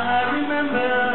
I remember